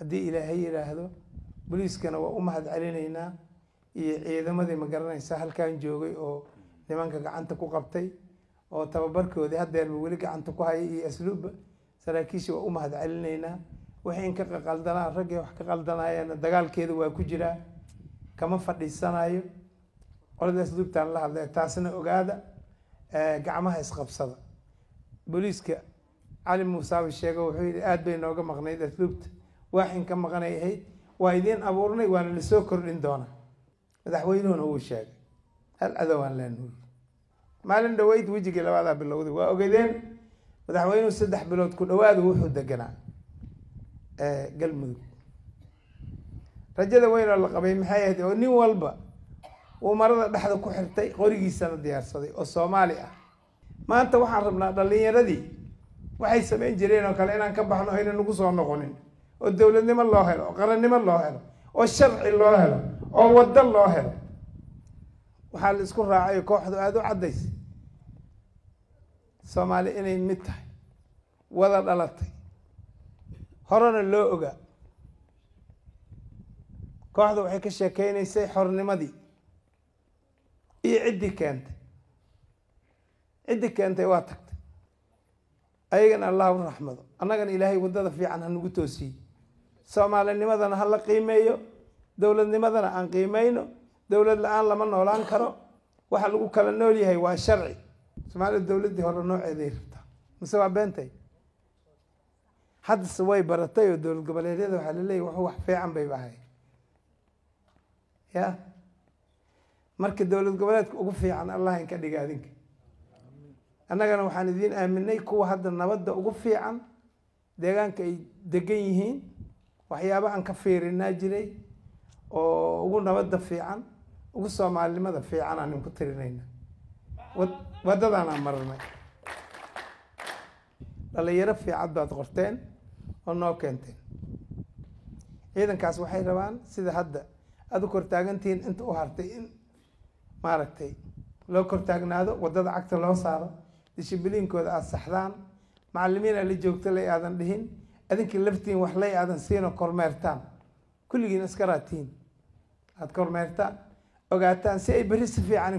haddii ilaahay yidhaahdo booliiskana waa u mahad celinaynaa iyo ciidamadii ma garanaysa halkan joogay oo nimanka gacanta ku qabtay oo tababarkoodii hadeerba weli gacanta ku haya iyo asluubba saraakiisha waa u mahad celinaynaa wixii in ka qaldanaa raggii wax ka qaldanayana dagaalkeeda waa ku jiraa kama fadhiisanayo qolada asluubtaan la hadlay taasna ogaada gacmaha isqabsada. Booliiska cali muusaabi sheego wuxuu yidhi aada bay nooga maqnayd asluubta waaxin ka maqanay ahayd waa idiin abuurnay waana la soo kordhin doonaa madaxweynuhuna wuu sheegay hal cadowaan leenuy maalin dhaweyd wejigii labaadaa bilowday. Waa ogeydeen madaxweynuhu saddex bilood ku dhawaada wuxuu deganaa galmudug rajada weyn oo la qabay maxay ahayd? Oo nin walba uu marada dhexda ku xirtay qorigiisana diyaarsaday oo soomaali ah. Maanta waxaan rabnaa dhalinyaradii waxay samayn jireen oo kale inaan ka baxno ayna nagu soo noqonin oo dowladnimo loo helo oo qarannimo loo helo oo sharci loo helo oo waddo loo helo. Waxaa la isku raacay kooxdu aada u caddays. Soomaali inay mid tahay wada dhalatay. Horena loo ogaa. Kooxda waxay ka sheekeynaysay xornimadii iyo ciddii keentay. Ciddii keentay waa tagtay. Ayagana allah u raxmado. Annagana ilaahay waddada fiican ha nagu toosiyey soomaalinimadana ha la qiimeeyo dowladnimadana aan qiimeyno dowlad la'aan lama noolaan karo. Waxa lagu kala nool yahay waa sharci. Soomaalida dowladdii hore nooceeday rabtaa mise waa beentay? Haddase way baratay oo dowlad goboleedyada waxaa laleeyahy wax wax fiican bayba ahay ya? Marka dowlad goboleedka ugu fiican allah inka dhiga adinka. Annagana waxaan idiin aaminay kuwa hadda nabadda ugu fiican deegaanka ay degan yihiin waxyaaba aan ka fiirinaa jiray oo ugu nabadda fiican ugu soomaalinimada fiican aan inku tirinayna. Waddadaan aan marnay. Dhalinyaro fiicad baad qorteen oo noo keenteen ciidankaas waxay rabaan sida hadda aada u kortaagantihiin inta u hartay in maaragtay loo kortaagnaado waddada cagta loo saaro dishibiliinkooda aada saxdaan macalimiina la joogta lay aadan dhihin adinkii laftiin wax lay aadan siinoo kormeertaan. Kulligiin iska raatiin. Aada kormeertaan. Ogaataan si ay berri si fiican